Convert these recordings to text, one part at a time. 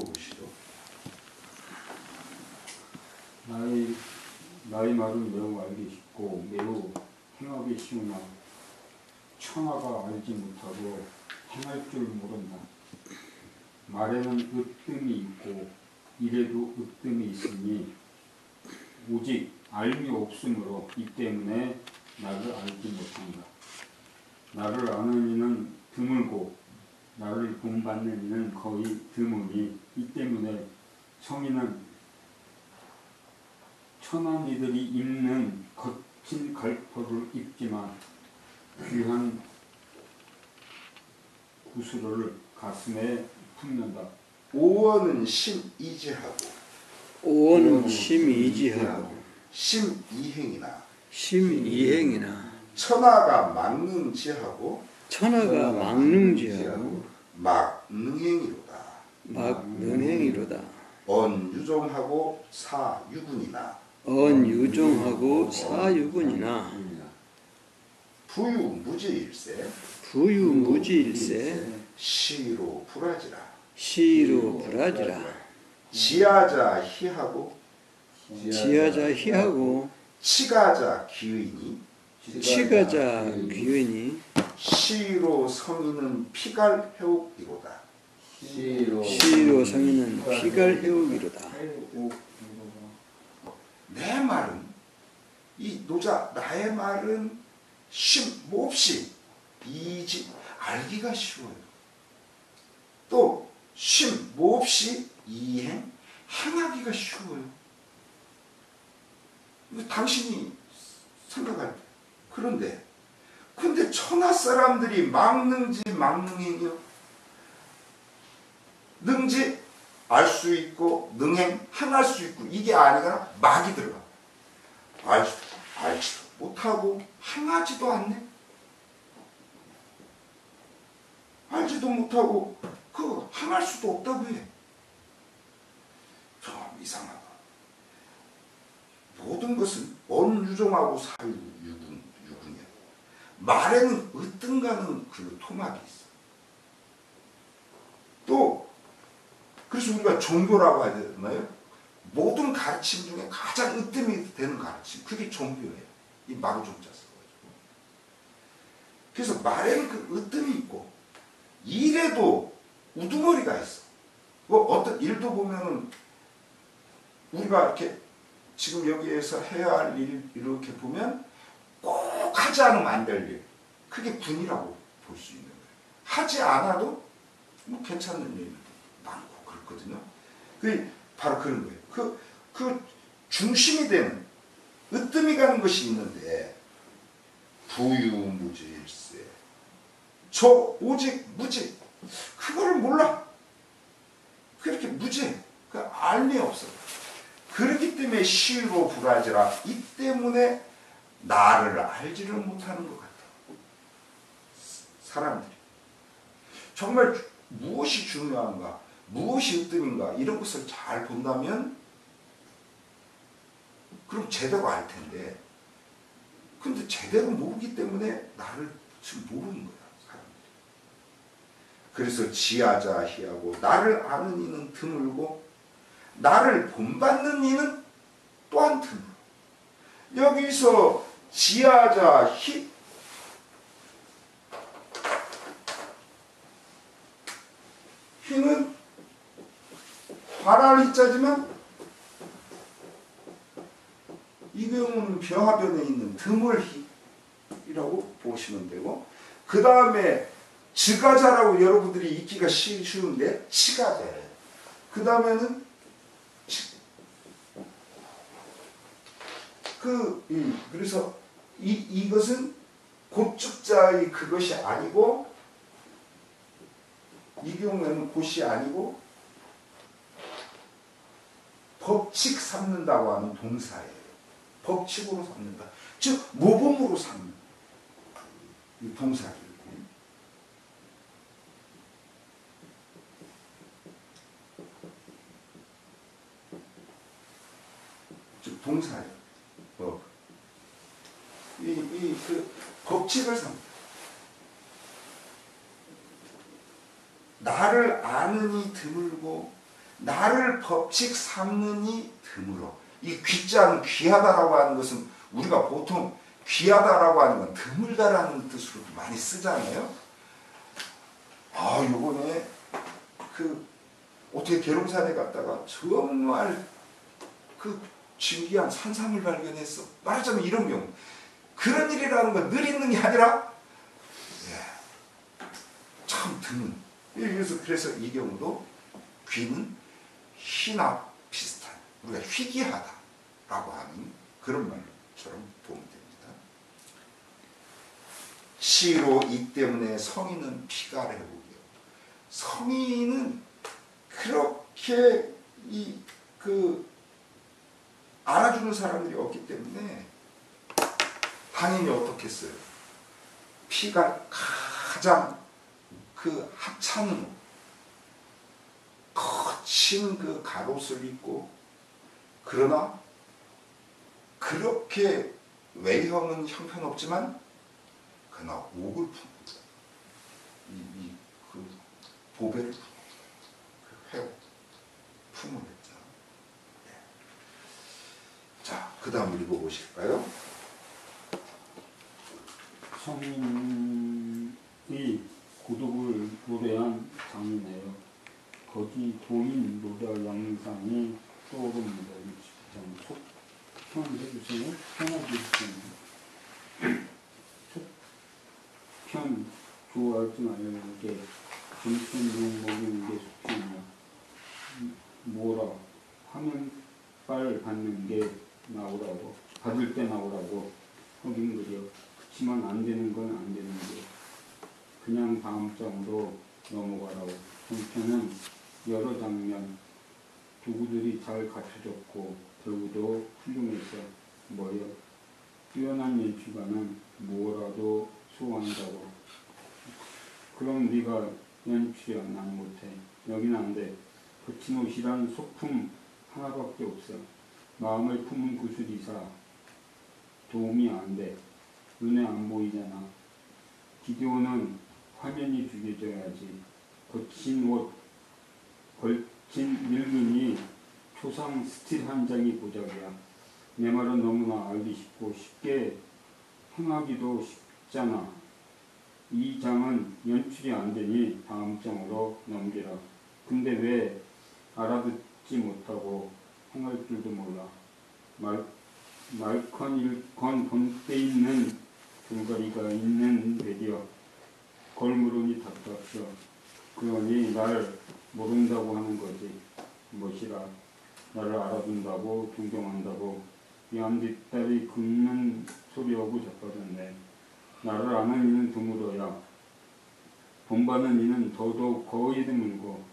보시죠. 나의 나의 말은 매우 알기 쉽고 매우 행하기 쉬우나 천하가 알지 못하고 행할 줄 모른다. 말에는 으뜸이 있고 이래도 으뜸이 있으니 오직 알미 없으므로 이 때문에 나를 알지 못한다. 나를 아는 이는 드물고 나를 본받는 이는 거의 드무니 이 때문에 성인은 천한 이들이 입는 거친 갈포를 입지만 귀한 구슬을 가슴에 품는다. 오원은 심이지하고 오원은 심이지하고 심이행이나. 심이행이나. 천하가 막능지하고 천하가 망능지하고 막능행이로다. 막능행이로다. 언 유종하고 사 유군이나. 언 유종하고 사 유군이나. 부유 무지일세. 부유 무지일세. 시로 불하지라. 시로 불하지라. 지하자 희하고. 지하자 희하고. 치가자 기의니? 치가자 귀인이 시로 성인은 피갈 해옥이로다. 시로 시로 성인은 피갈 해오기로다. 내 말은 이 노자 나의 말은 쉼 몹시 이지 알기가 쉬워요. 또쉼 몹시 이행 행하기가 쉬워요. 당신이 생각할 때. 그런데 천하 사람들이 막능지 막능행이요. 능지 알 수 있고 능행 행할 수 있고 이게 아니라 막이 들어가. 알, 알지도 못하고 행하지도 않네. 알지도 못하고 그 행할 수도 없다고 해. 참 이상하다. 모든 것은 언유종하고 사유유군 유군이야. 말에는 으뜸가는 그 토막이 있어. 또 그래서 우리가 종교라고 되나요? 모든 가르침 중에 가장 으뜸이 되는 가르침 그게 종교예요. 이 마루종자 써가지고. 그래서 말에는 그 으뜸이 있고 일에도 우두머리가 있어. 뭐 어떤 일도 보면은 우리가 이렇게 지금 여기에서 해야 할 일 이렇게 보면 꼭 하지 않으면 안 될 일. 그게 군이라고 볼 수 있는 거예요. 하지 않아도 뭐 괜찮은 일 많고 그렇거든요. 그 바로 그런 거예요. 그, 그 중심이 되는 으뜸이 가는 것이 있는데 부유무지일세. 저 오직 무지. 그거를 몰라. 그렇게 무지. 그 알미 없어. 그렇기 때문에 시로 불하지라. 이 때문에 나를 알지를 못하는 것 같아. 사람들이. 정말 무엇이 중요한가, 무엇이 으뜸인가, 이런 것을 잘 본다면, 그럼 제대로 알 텐데, 근데 제대로 모르기 때문에 나를 지금 모르는 거야, 사람들이. 그래서 지하자 희하고, 나를 아는 이는 드물고, 나를 본받는 이는 또한 드물어. 여기서 지하자 희, 희는 발할 희자지만 이 경우는 병화변에 있는 드물희라고 보시면 되고 그 다음에 지가자라고 여러분들이 읽기가 쉬- 쉬운데 치가자예요. 그 다음에는 그 이, 그래서 이 이것은 곧축자의 그것이 아니고 이 경우에는 곧이 아니고 법칙 삼는다고 하는 동사예요. 법칙으로 삼는다. 즉 모범으로 삼는 이 동사예요. 즉 동사예요. 법. 이이 그 법칙을 삼. 나를 이 드물고 나를 법칙 삼느니 드물어. 이 귀자는 귀하다라고 하는 것은 우리가 보통 귀하다라고 하는 건 드물다라는 뜻으로 많이 쓰잖아요. 아, 요번에 그 어떻게 계룡산에 갔다가 정말 그 신기한 산삼을 발견했어. 말하자면 이런 경우. 그런 일이라는 건 늘 있는 게 아니라 예, 참 드문. 그래서 그래서 이 경우도 귀는 희나 비슷한 우리가 희귀하다라고 하는 그런 말처럼 보면 됩니다. 시로 이 때문에 성인은 피가 레오기요. 성인은 그렇게 이 그 알아주는 사람들이 없기 때문에 당연히 어떻겠어요? 피가 가장 그 하찮은 거친 그 갑옷을 입고 그러나 그렇게 외형은 형편없지만 그러나 옥을 품고 이그 보배를 품고 그 회옥 품을 했죠. 네. 자, 그 다음 읽어보실까요? 성인이 고독을 노래한 장이네요. 거기 도인 노래 영상이 떠오릅니다. 60장 속 편해주세요. 편해주세요. 속편 좋아하지 말게 정신 용먹이는 게 속편이야. 뭐라 하면 빨 받는 게 나오라고 받을 때 나오라고 하긴 그려. 그치만 안 되는 건 안 되는 게 그냥 다음 장으로 넘어가라고. 본편은 여러 장면 도구들이 잘 갖춰졌고 배우도 훌륭해서 뭐요? 뛰어난 연출가는 뭐라도 소화한다고. 그럼 네가 연출이야 난 못해. 여긴 안 돼. 거친 옷이란 소품 하나밖에 없어. 마음을 품은 구슬이사 도움이 안 돼. 눈에 안 보이잖아. 비디오는 화면이 죽여져야지. 거친 옷, 걸친 늙은이 초상 스틸 한 장이 고작이야. 내 말은 너무나 알기 쉽고 쉽게 행하기도 쉽잖아. 이 장은 연출이 안 되니 다음 장으로 넘기라. 근데 왜 알아듣지 못하고 행할 줄도 몰라. 말, 말컨 일컨 본때 있는 불가리가 있는 데디어 걸물으니 답답셔. 그러니 날 모른다고 하는 거지. 멋이라. 나를 알아준다고 존경한다고 이암 뒷다리 긁는 소리하고 자빠졌네. 나를 아는 이는 드물어야. 본받는 이는 더더욱 거의 드물고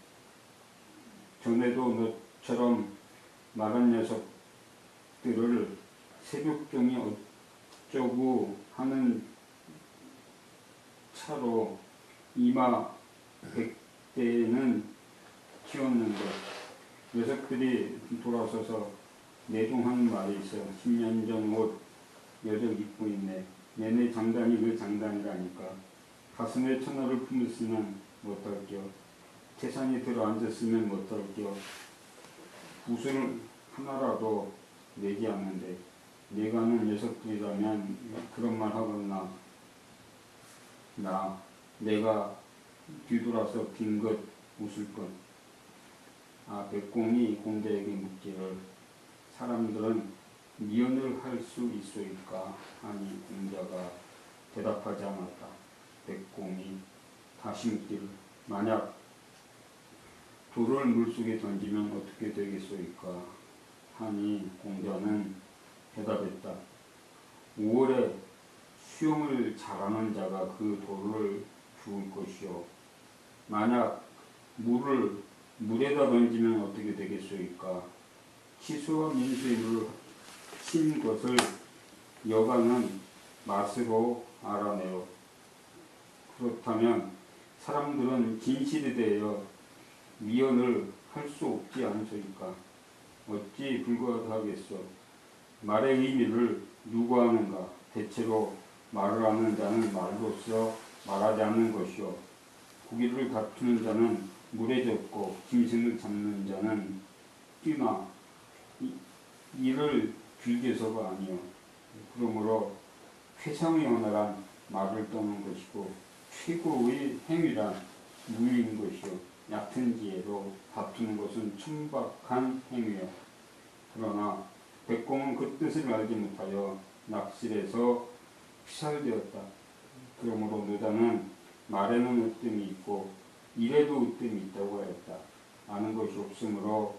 전에도 너처럼 말한 녀석들을 새벽종이 어쩌고 하는 차로 이마 백대는 키웠는데 녀석들이 돌아서서 내동하는 말이 있어 10년 전 옷 여적 입고 있네. 얘네 장단이 그 장단이라니까 가슴에 천하를 품었으면 못할겨. 태산이 들어앉았으면 못할겨. 붓을 하나라도 내지 않는데 내가 아는 녀석들이라면 그런 말 하겠나 나 내가 뒤돌아서 빈 것 웃을 것. 아 백공이 공자에게 묻기를 사람들은 미연을 할 수 있소이까 하니 공자가 대답하지 않았다. 백공이 다시 묻기를 만약 돌을 물속에 던지면 어떻게 되겠소이까 하니 공자는 대답했다. 5월에 수영을 잘하는 자가 그 돌을 주울 것이요. 만약 물을 물에다 던지면 어떻게 되겠소이까? 치수와 물을 친 것을 여가는 맛으로 알아내요. 그렇다면 사람들은 진실에 대하여 미연을 할 수 없지 않소이까? 어찌 불가하겠소? 말의 의미를 누가 아는가? 대체로 말을 하는 자는 말로써 말하지 않는 것이요. 고기를 다투는 자는 물에 젖고 짐승을 잡는 자는 뛰나 이- 이를 길게서가 아니요 그러므로 최상의 언어란 말을 떠는 것이고 최고의 행위란 무인 것이요 얕은 지혜로 다투는 것은 천박한 행위요 그러나 백공은 그 뜻을 알지 못하여 낙실에서 피살되었다 그러므로 노다는 말에는 으뜸이 있고 일에도 으뜸이 있다고 하였다 아는 것이 없으므로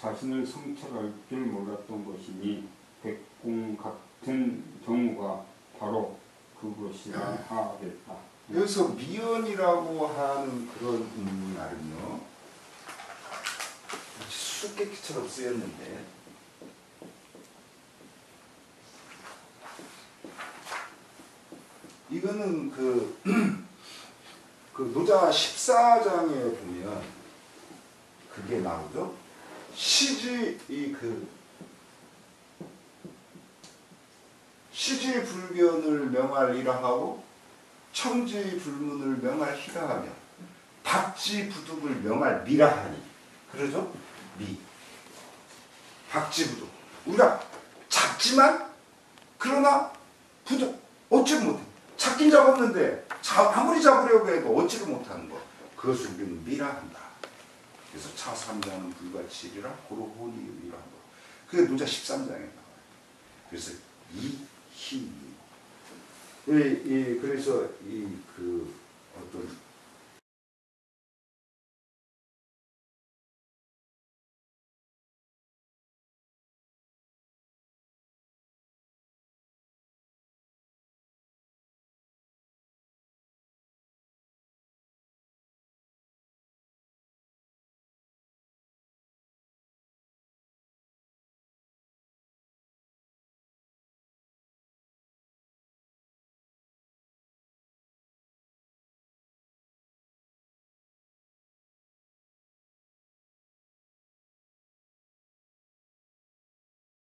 자신을 성찰할 줄 몰랐던 것이니 백공 같은 경우가 바로 그것이라 하겠다. 여기서 미연이라고 하는 그런. 마치 수수께끼처럼 쓰였는데 이거는 그, 그 노자 14장에 보면 그게 나오죠. 시지 이 그 시지 불변을 명할이라 하고 청지 불문을 명할히라 하며 박지 부득을 명할 미라 하니. 그러죠? 미. 박지 부득 우리가 잡지만 그러나 부득 얻지 못해 잡긴 잡았는데 자, 아무리 잡으려고 해도 얻지를 못하는 거. 그것을 우리는 미라 한다. 그래서 차삼자는 불가치리라 고로호니이라 한다 그게 노자 13장에 나와요. 그래서 이희 예, 예, 그래서 이 그 어떤